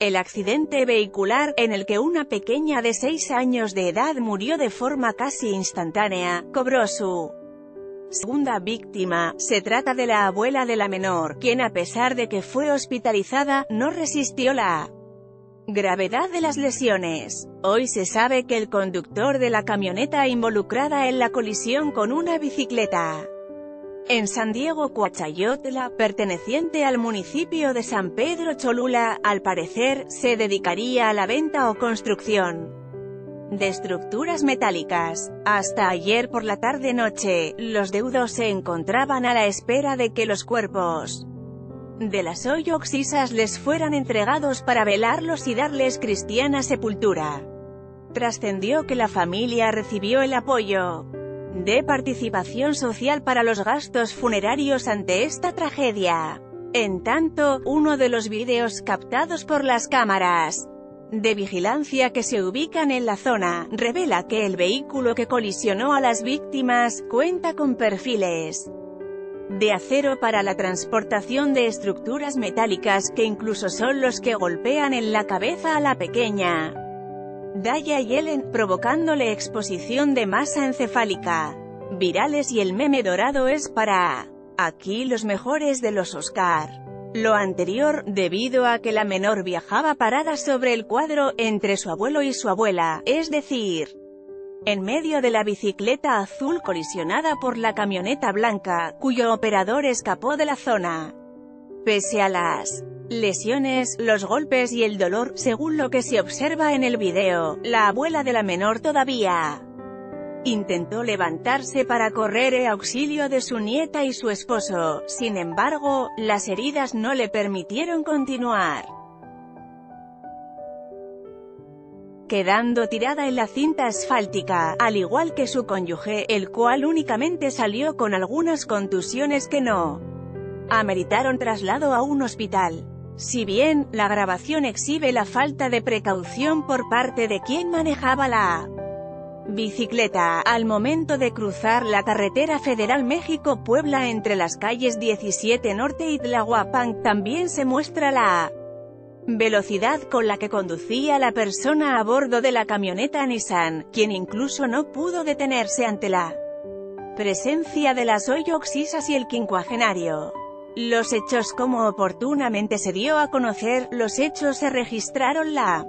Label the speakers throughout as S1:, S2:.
S1: El accidente vehicular, en el que una pequeña de 6 años de edad murió de forma casi instantánea, cobró su segunda víctima. Se trata de la abuela de la menor, quien a pesar de que fue hospitalizada, no resistió la gravedad de las lesiones. Hoy se sabe que el conductor de la camioneta involucrada en la colisión con una bicicleta en San Diego Coachayotla, perteneciente al municipio de San Pedro Cholula, al parecer, se dedicaría a la venta o construcción de estructuras metálicas. Hasta ayer por la tarde-noche, los deudos se encontraban a la espera de que los cuerpos de las hoyoxisas les fueran entregados para velarlos y darles cristiana sepultura. Trascendió que la familia recibió el apoyo de participación social para los gastos funerarios ante esta tragedia. En tanto, uno de los vídeos captados por las cámaras de vigilancia que se ubican en la zona, revela que el vehículo que colisionó a las víctimas, cuenta con perfiles de acero para la transportación de estructuras metálicas que incluso son los que golpean en la cabeza a la pequeña Daya Yellen, provocándole exposición de masa encefálica. Virales y el meme dorado es para aquí los mejores de los Oscar. Lo anterior, debido a que la menor viajaba parada sobre el cuadro, entre su abuelo y su abuela, es decir, en medio de la bicicleta azul colisionada por la camioneta blanca, cuyo operador escapó de la zona. Pese a las lesiones, los golpes y el dolor, según lo que se observa en el video, la abuela de la menor todavía intentó levantarse para correr en auxilio de su nieta y su esposo, sin embargo, las heridas no le permitieron continuar. quedando tirada en la cinta asfáltica, al igual que su cónyuge, el cual únicamente salió con algunas contusiones que no ameritaron traslado a un hospital. Si bien, la grabación exhibe la falta de precaución por parte de quien manejaba la bicicleta, al momento de cruzar la carretera federal México-Puebla entre las calles 17 Norte y Tlahuapan, también se muestra la velocidad con la que conducía la persona a bordo de la camioneta Nissan, quien incluso no pudo detenerse ante la presencia de las Oxisas y el quincuagenario. Los hechos como oportunamente se dio a conocer, los hechos se registraron la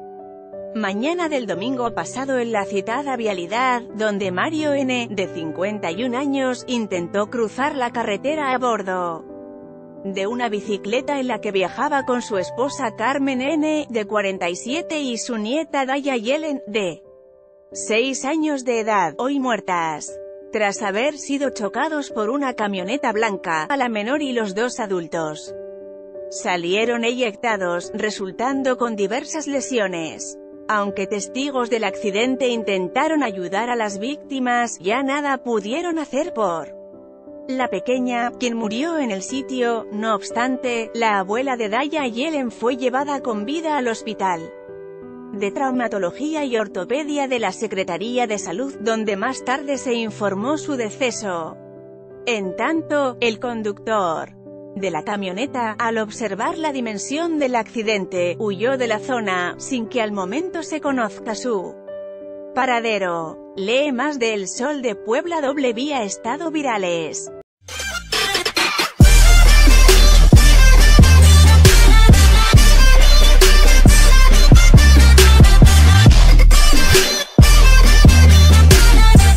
S1: mañana del domingo pasado en la citada vialidad, donde Mario N., de 51 años, intentó cruzar la carretera a bordo de una bicicleta en la que viajaba con su esposa Carmen N., de 47 y su nieta Daya Yellen, de 6 años de edad, hoy muertas tras haber sido chocados por una camioneta blanca, a la menor y los dos adultos. Salieron eyectados, resultando con diversas lesiones. Aunque testigos del accidente intentaron ayudar a las víctimas, ya nada pudieron hacer por la pequeña, quien murió en el sitio, no obstante, la abuela de Daya Yellen fue llevada con vida al hospital de Traumatología y Ortopedia de la Secretaría de Salud, donde más tarde se informó su deceso. En tanto, el conductor de la camioneta, al observar la dimensión del accidente, huyó de la zona, sin que al momento se conozca su paradero. Lee más de El Sol de Puebla doble vía estado virales.